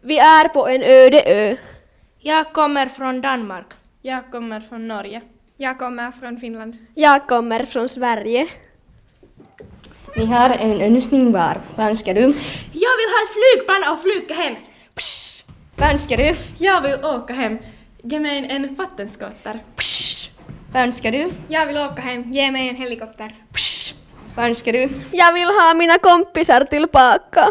Vi är på en öde ö. Jag kommer från Danmark. Jag kommer från Norge. Jag kommer från Finland. Jag kommer från Sverige. Ni har en önskning var. Vad önskar du? Jag vill ha ett flygplan och flyga hem. Psh. Vad önskar du? Jag vill åka hem. Ge mig en vattenskoter. Psh. Vad önskar du? Jag vill åka hem. Ge mig en helikopter. Psh. Vad önskar du? Jag vill ha mina kompisar tillbaka.